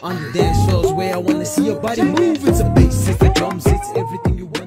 On the dance floors where I wanna see your body move. It's a bass, it's the drums, it's everything you want